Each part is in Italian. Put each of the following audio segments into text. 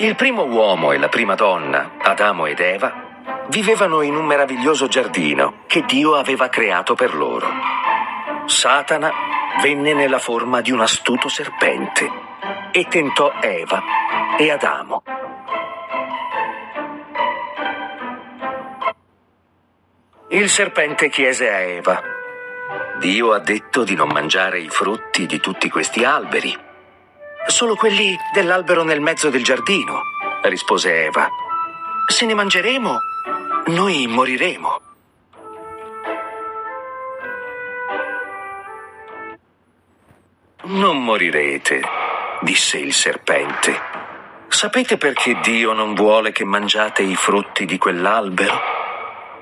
Il primo uomo e la prima donna, Adamo ed Eva, vivevano in un meraviglioso giardino che Dio aveva creato per loro. Satana venne nella forma di un astuto serpente e tentò Eva e Adamo. Il serpente chiese a Eva, Dio ha detto di non mangiare i frutti di tutti questi alberi, solo quelli dell'albero nel mezzo del giardino, rispose Eva. Se ne mangeremo, noi moriremo. Non morirete, disse il serpente. Sapete perché Dio non vuole che mangiate i frutti di quell'albero?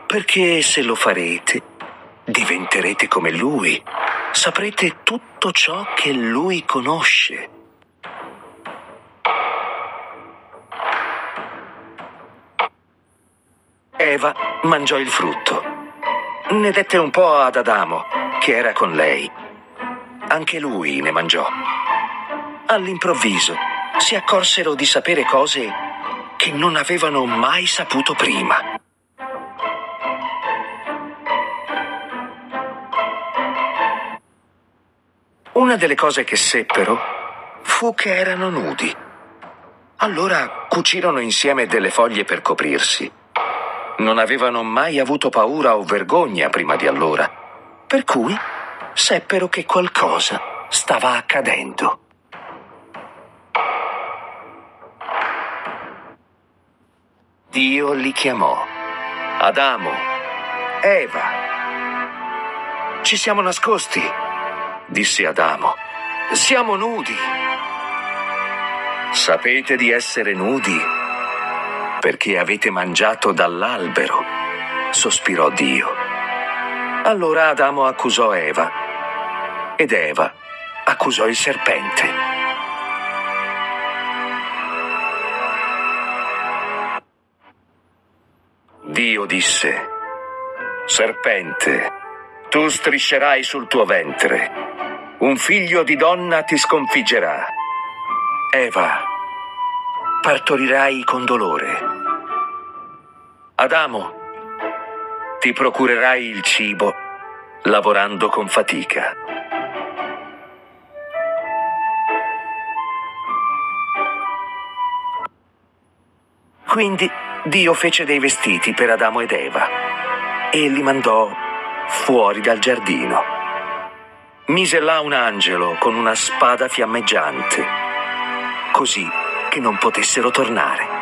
Perché se lo farete, diventerete come Lui, saprete tutto ciò che Lui conosce. Eva mangiò il frutto. Ne dette un po' ad Adamo, che era con lei. Anche lui ne mangiò. All'improvviso si accorsero di sapere cose che non avevano mai saputo prima. Una delle cose che seppero fu che erano nudi. Allora cucirono insieme delle foglie per coprirsi. Non avevano mai avuto paura o vergogna prima di allora, per cui seppero che qualcosa stava accadendo. Dio li chiamò. Adamo, Eva. Ci siamo nascosti, disse Adamo. Siamo nudi. Sapete di essere nudi perché avete mangiato dall'albero, sospirò Dio. Allora Adamo accusò Eva ed Eva accusò il serpente. Dio disse, Serpente, tu striscerai sul tuo ventre, un figlio di donna ti sconfiggerà. Eva, partorirai con dolore. Adamo, ti procurerai il cibo lavorando con fatica. Quindi Dio fece dei vestiti per Adamo ed Eva e li mandò fuori dal giardino. Mise là un angelo con una spada fiammeggiante, così che non potessero tornare.